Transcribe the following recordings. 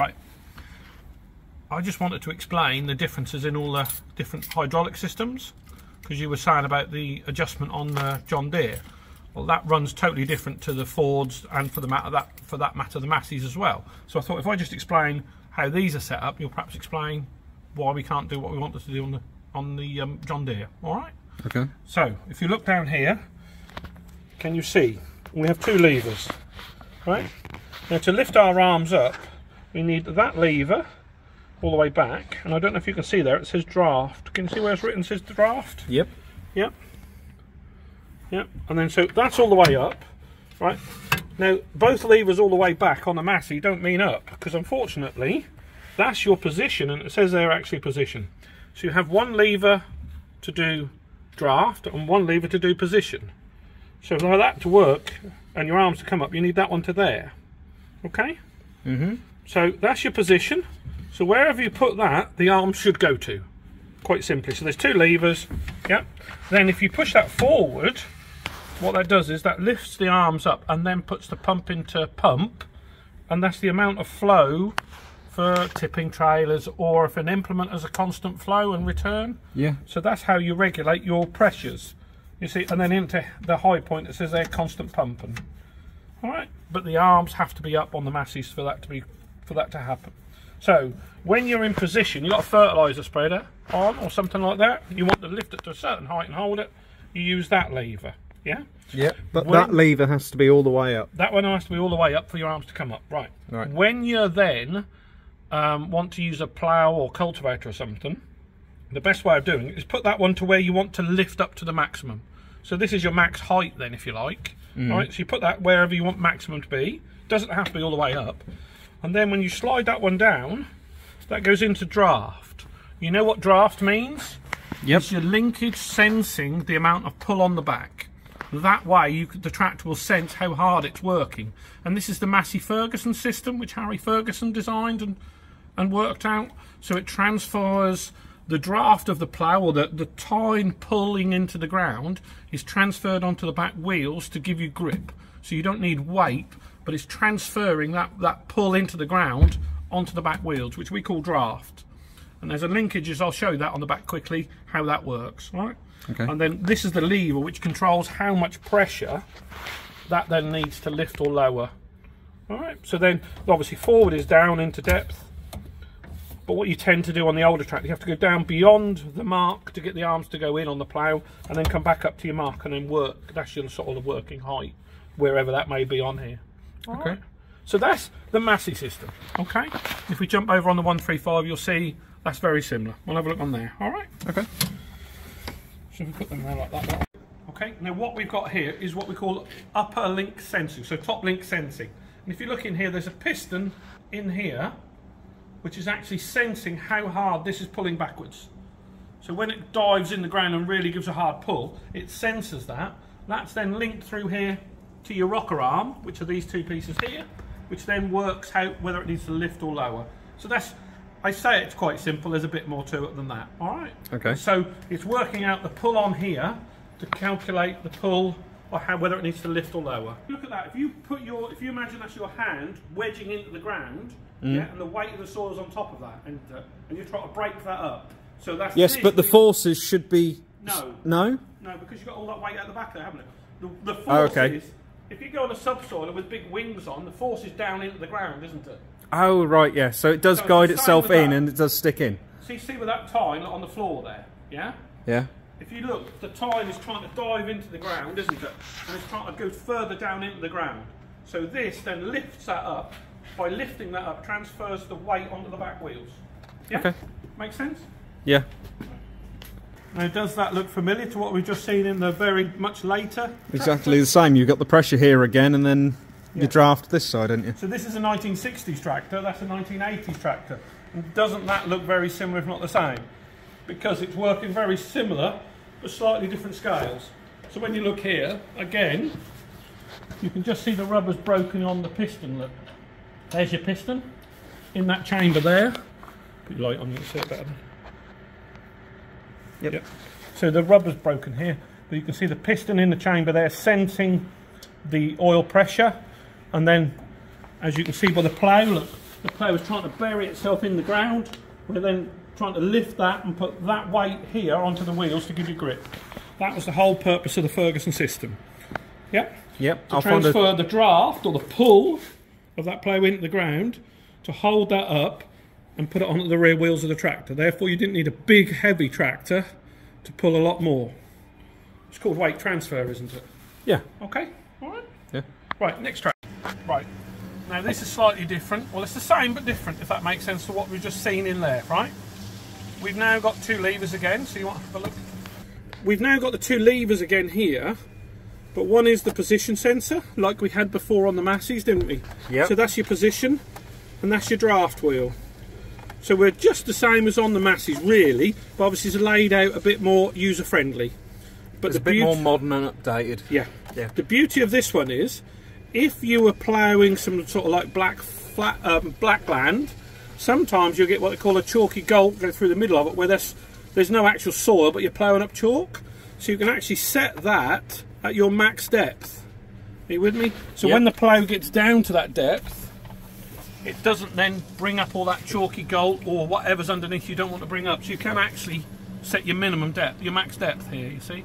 Right. I just wanted to explain the differences in all the different hydraulic systems because you were saying about the adjustment on the John Deere. Well, that runs totally different to the Fords and for the matter that for that matter the Masseys as well. So I thought if I just explain how these are set up, you'll perhaps explain why we can't do what we wanted to do on the on the um, John Deere. All right. Okay. So if you look down here, can you see we have two levers, right? Now to lift our arms up, we need that lever all the way back, and I don't know if you can see there, it says draft. Can you see where it's written it says draft? Yep. Yep. Yep. And then so that's all the way up, right? Now both levers all the way back on the Massey don't mean up because unfortunately that's your position and it says they're actually position. So you have one lever to do draft and one lever to do position. So for that to work and your arms to come up, you need that one to there. Okay? Mm-hmm. So that's your position. So wherever you put that, the arms should go to. Quite simply. So there's two levers. Yep. Then if you push that forward, what that does is that lifts the arms up and then puts the pump into pump. And that's the amount of flow for tipping trailers or if an implement has a constant flow and return. Yeah. So that's how you regulate your pressures. You see, and then into the high point it says they're constant pumping. All right, but the arms have to be up on the Masseys for that to be for that to happen. So when you're in position, you've got a fertilizer spreader on or something like that. You want to lift it to a certain height and hold it. You use that lever. Yeah. Yeah, But When- that lever has to be all the way up. That one has to be all the way up for your arms to come up. Right. Right. When you're then um, want to use a plough or cultivator or something, the best way of doing it is put that one to where you want to lift up to the maximum. So this is your max height then, if you like. Mm. All right. So you put that wherever you want maximum to be. Doesn't have to be all the way up. And then when you slide that one down, that goes into draft. You know what draft means? Yep. It's your linkage sensing the amount of pull on the back. That way, you, the tractor will sense how hard it's working. And this is the Massey Ferguson system, which Harry Ferguson designed and, and worked out. So it transfers the draft of the plough, or the, the tine pulling into the ground, is transferred onto the back wheels to give you grip. So you don't need weight, but it's transferring that, that pull into the ground onto the back wheels, which we call draft and there's a linkage, as I'll show you that on the back quickly how that works right Okay. and then this is the lever which controls how much pressure that then needs to lift or lower all right so then obviously forward is down into depth but what you tend to do on the older track you have to go down beyond the mark to get the arms to go in on the plough and then come back up to your mark and then work that's your sort of working height wherever that may be on here All Okay. right. So that's the Massey system. Okay. If we jump over on the 135, you'll see that's very similar. We'll have a look on there. All right. Okay. So we put them there like that. Okay. Now what we've got here is what we call upper link sensing. So top link sensing. And if you look in here, there's a piston in here, which is actually sensing how hard this is pulling backwards. So when it dives in the ground and really gives a hard pull, it senses that. That's then linked through here to your rocker arm, which are these two pieces here, which then works out whether it needs to lift or lower. So that's, I say it's quite simple, there's a bit more to it than that. All right? Okay. So it's working out the pull on here to calculate the pull or how, whether it needs to lift or lower. Look at that. If you put your, if you imagine that's your hand wedging into the ground, Mm. yeah, and the weight of the soil is on top of that, and uh, and you're trying to break that up. So that's Yes, but the forces should be. No, No. no, because you've got all that weight out the back there, haven't you? The, the Oh, okay. if you go on a subsoiler with big wings on, the force is down into the ground, isn't it? Oh right, yeah. So it does So guide itself in that. and it does stick in. You see with that tine on the floor there, yeah? Yeah. If you look, the tine is trying to dive into the ground, isn't it? And it's trying to go further down into the ground. So this then lifts that up. By lifting that up, transfers the weight onto the back wheels. Yeah? Okay. Make sense? Yeah. Now, does that look familiar to what we've just seen in the very much later? Exactly the same. You've got the pressure here again, and then Yeah. you draft this side, don't you? So this is a 1960s tractor, that's a 1980s tractor. And doesn't that look very similar, if not the same? Because it's working very similar, but slightly different scales. So when you look here, again, you can just see the rubber's broken on the piston, look. There's your piston, in that chamber there. Put your light on, you can see it better. Yep. So the rubber's broken here, but you can see the piston in the chamber there sensing the oil pressure, and then, as you can see by the plough, look, the plough was trying to bury itself in the ground. We're then trying to lift that and put that weight here onto the wheels to give you grip. That was the whole purpose of the Ferguson system. Yep. Yep. To I'll find transfer the draft or the pull of that plough into the ground to hold that up and put it onto the rear wheels of the tractor. Therefore, you didn't need a big, heavy tractor to pull a lot more. It's called weight transfer, isn't it? Yeah. Okay. All right. Yeah. Right, next track. Right. Now this is slightly different. Well, it's the same but different, if that makes sense to what we've just seen in there, right? We've now got two levers again, so you want to have a look. We've now got the two levers again here, but one is the position sensor, like we had before on the Masseys, didn't we? Yep. So that's your position, and that's your draft wheel. So we're just the same as on the Masseys, really, but obviously it's laid out a bit more user-friendly. But It's a bit more modern and updated. yeah. Yeah. The beauty of this one is, if you were ploughing some sort of like black flat um, black land, sometimes you'll get what they call a chalky gulp go through the middle of it, where there's there's no actual soil, but you're ploughing up chalk. So you can actually set that at your max depth. Are you with me? So Yep. when the plough gets down to that depth, it doesn't then bring up all that chalky gold or whatever's underneath you don't want to bring up. So you can actually set your minimum depth, your max depth here, you see.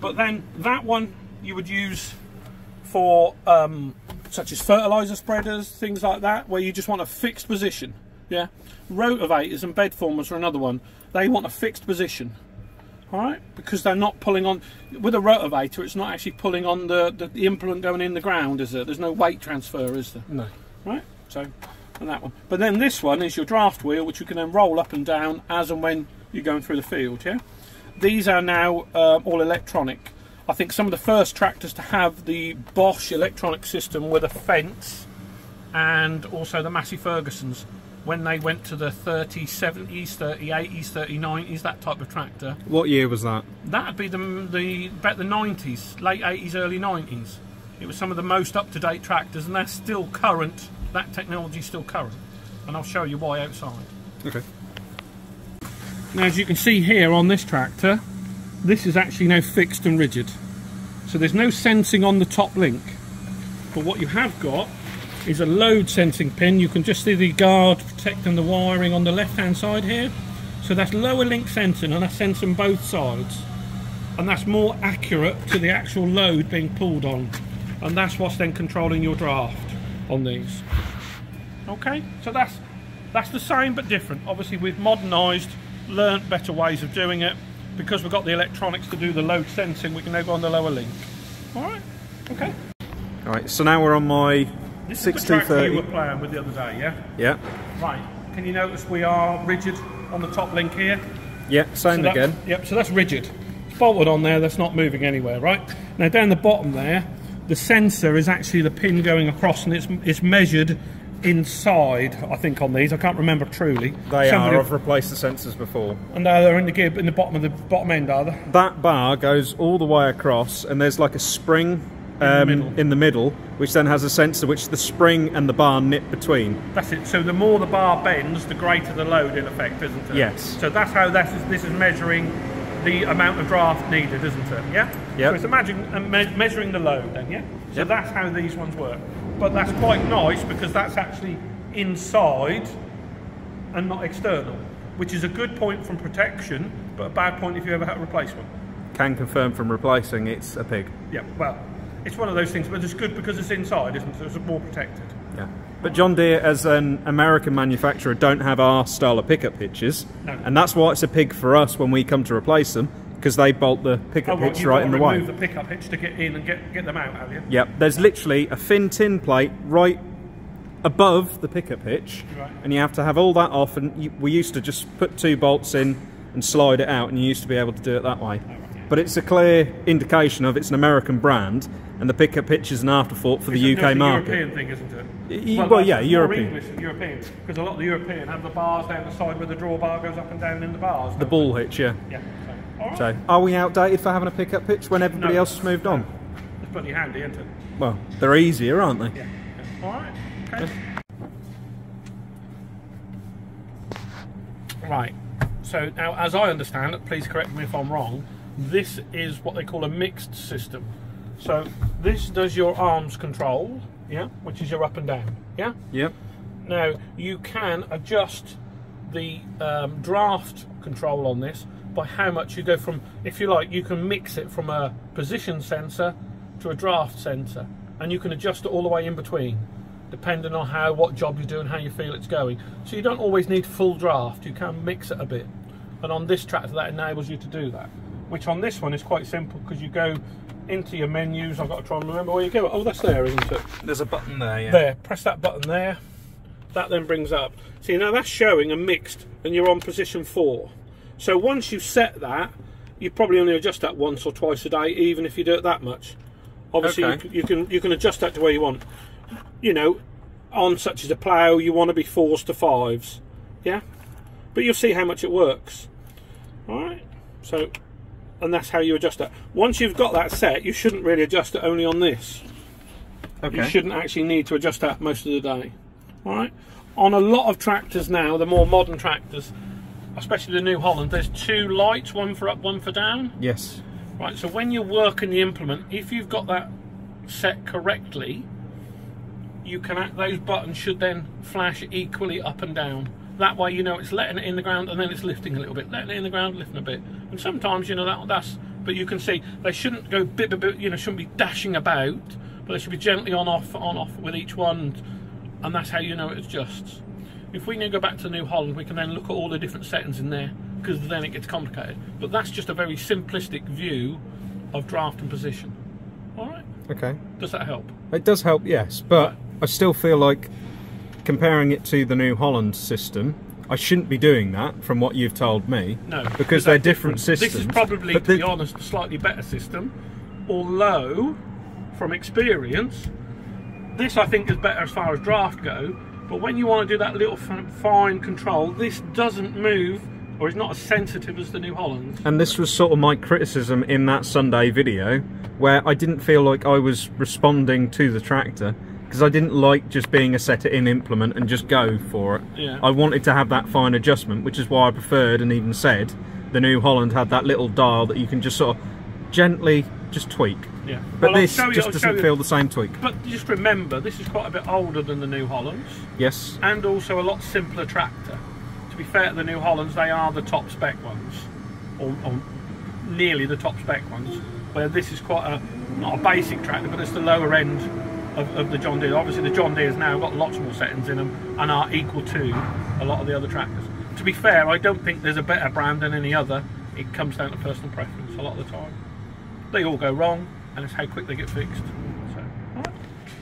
But then that one you would use for um, such as fertilizer spreaders, things like that, where you just want a fixed position. Yeah, rotavators and bed formers are another one. They want a fixed position. All right, because they're not pulling on with a rotavator. It's not actually pulling on the, the, the implement going in the ground, is there? There's no weight transfer, is there? No. right? So, and that one. But then this one is your draft wheel, which you can then roll up and down as and when you're going through the field. Yeah, these are now uh, all electronic. I think some of the first tractors to have the Bosch electronic system were the Fendt and also the Massey Fergusons when they went to the 3070s, 3080s, 3090s, that type of tractor. What year was that? That'd be the the about the 90s, late 80s, early 90s. It was some of the most up to date tractors, and they're still current. That technology's still current, and I'll show you why outside. Okay. Now, as you can see here on this tractor, this is actually now fixed and rigid. So there's no sensing on the top link. But what you have got is a load sensing pin. You can just see the guard protecting the wiring on the left hand side here. So that's lower link sensing and that's sensing both sides. And that's more accurate to the actual load being pulled on. And that's what's then controlling your draft on these. Okay, so that's that's the same but different. Obviously, we've modernised, learnt better ways of doing it. Because we've got the electronics to do the load sensing, we can now go on the lower link. All right, okay. All right. So now we're on my This is the tractor you were playing with the other day, yeah? Yeah. Right. Can you notice we are rigid on the top link here? Yeah. Same So again. Yep, so that's rigid. It's bolted on there, that's not moving anywhere, right? Now down the bottom there, the sensor is actually the pin going across and it's, it's measured inside, I think, on these. I can't remember truly. They Somebody- are. I've replaced the sensors before. And uh, they're in the gear in the bottom of the bottom end, are they? That bar goes all the way across, and there's like a spring um, middle. in the middle, which then has a sensor which the spring and the bar nip between. That's it. So the more the bar bends, the greater the load in effect, isn't it? Yes. So that's how this is, this is measuring the amount of draft needed, isn't it? Yeah. Yep. So it's imagine uh, me- measuring the load, then, yeah. So Yep. that's how these ones work. But that's quite nice because that's actually inside and not external, which is a good point from protection, but a bad point if you ever have to replace one. Can confirm from replacing it's a pig. Yeah. Well, it's one of those things, but it's good because it's inside, isn't it? So it's more protected. Yeah. But John Deere, as an American manufacturer, don't have our style of pickup hitches, No. and that's why it's a pig for us when we come to replace them, because they bolt the pickup Oh, right, hitch right in the way. remove the pickup hitch to get in and get get them out, have you? Yep, there's literally a thin tin plate right above the pickup hitch, Right. and you have to have all that off. And you, we used to just put two bolts in and slide it out, and you used to be able to do it that way. But it's a clear indication of it's an American brand, and the pickup hitch is an afterthought for the It's a- UK market. European thing, isn't it? Y- well, that's yeah, European. English than European, because a lot of the European have the bars down the side where the drawbar goes up and down in the bars. The ball hitch, yeah. Yeah. So, right. So, are we outdated for having a pickup hitch when everybody No. else has moved on? It's bloody handy, isn't it? Well, they're easier, aren't they? Yeah. yeah. All right. Okay. Right. So now, as I understand it, please correct me if I'm wrong. This is what they call a mixed system. So this does your arms control, yeah, which is your up and down, yeah. Yep. Now you can adjust the um, draft control on this by how much you go from, if you like, you can mix it from a position sensor to a draft sensor, and you can adjust it all the way in between, depending on how what job you're doing, how you feel it's going. So you don't always need full draft. You can mix it a bit, and on this tractor that enables you to do that. Which on this one is quite simple because you go into your menus. I've got to try and remember where you go. Oh, that's there, isn't it? There's a button there, yeah. There, press that button there. That then brings up. See, now that's showing a mixed, and you're on position four. So once you've set that, you probably only adjust that once or twice a day, even if you do it that much. Obviously, Okay. you, you can you can adjust that to where you want. You know, on such as a plough, you want to be fours to fives, yeah. But you'll see how much it works. All right. So, and that's how you adjust it. Once you've got that set, you shouldn't really adjust it only on this. Okay. You shouldn't actually need to adjust that most of the day. All right. On a lot of tractors now, the more modern tractors, especially the New Holland, there's two lights, one for up, one for down. Yes. Right. So when you're working the implement, if you've got that set correctly, you can act, those buttons should then flash equally up and down. That way, you know it's letting it in the ground and then it's lifting a little bit, letting it in the ground, lifting a bit. And sometimes, you know, that that's. But you can see they shouldn't go bit bit bit. You know, shouldn't be dashing about, but they should be gently on off on off with each one, and that's how you know it adjusts. If we now go back to New Holland, we can then look at all the different settings in there because then it gets complicated. But that's just a very simplistic view of draft and position. All right, Okay. does that help? It does help, yes, but Right. I still feel like comparing it to the New Holland system, I shouldn't be doing that from what you've told me. No, because they're different This systems. This is probably, but to be honest, a slightly better system. Although, from experience, this I think is better as far as draft go. But when you want to do that little fine control, this doesn't move or is not as sensitive as the New Holland. And this was sort of my criticism in that Sunday video, where I didn't feel like I was responding to the tractor because I didn't like just being a set it in implement and just go for it. Yeah. I wanted to have that fine adjustment, which is why I preferred and even said the New Holland had that little dial that you can just sort of gently just tweak. Yeah. But Well, this you- just I'll doesn't feel the same tweak. But just remember, this is quite a bit older than the New Hollands, Yes. and also a lot simpler tractor. To be fair to the New Hollands, they are the top spec ones, or, or nearly the top spec ones. Where this is quite a not a basic tractor, but it's the lower end of, of the John Deere. Obviously, the John Deere's now got lots more settings in them and are equal to a lot of the other tractors. To be fair, I don't think there's a better brand than any other. It comes down to personal preference a lot of the time. They all go wrong, and it's how quick they get fixed. So, right.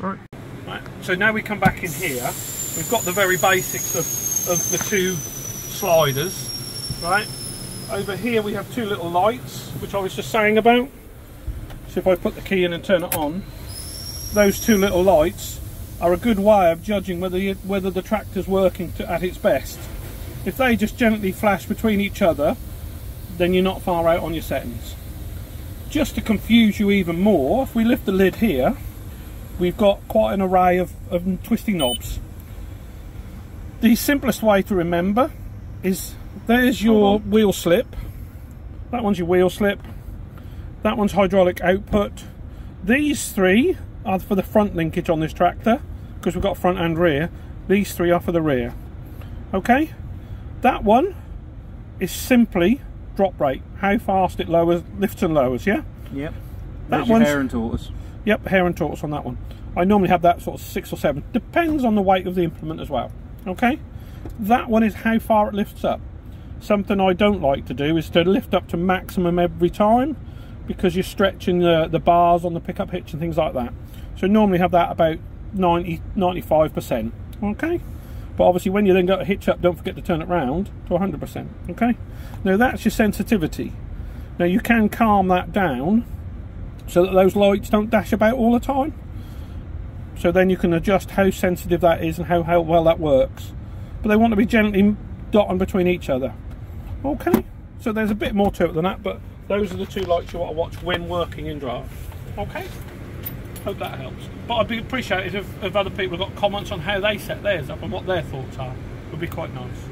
Right. Right, so now we come back in here. We've got the very basics of, of the two sliders, right? Over here we have two little lights, which I was just saying about. So if I put the key in and turn it on, those two little lights are a good way of judging whether you, whether the tractor's working to, at its best. If they just gently flash between each other, then you're not far out on your settings. Just to confuse you even more, if we lift the lid here, we've got quite an array of, of twisting knobs. The simplest way to remember is there's your wheel slip, that one's your wheel slip, that one's hydraulic output. These three are for the front linkage on this tractor because we've got front and rear. These three are for the rear. Okay? That one is simply drop rate, how fast it lowers, lifts and lowers, yeah? Yep. That There's your one's- hare and tortoise. Yep, hare and tortoise on that one. I normally have that sort of six or seven. Depends on the weight of the implement as well. Okay? That one is how far it lifts up. Something I don't like to do is to lift up to maximum every time because you're stretching the, the bars on the pickup hitch and things like that. So normally have that about 90, 95%. Okay? But obviously when you then got a hitch up, don't forget to turn it round to 100%. Okay? Now that's your sensitivity. Now you can calm that down so that those lights don't dash about all the time. So then you can adjust how sensitive that is and how, how well that works. But they want to be gently dotting between each other. Okay, so there's a bit more to it than that, but those are the two lights you want to watch when working in draft. Okay, hope that helps. But I'd be appreciated if, if other people have got comments on how they set theirs up and what their thoughts are. It Would be quite nice.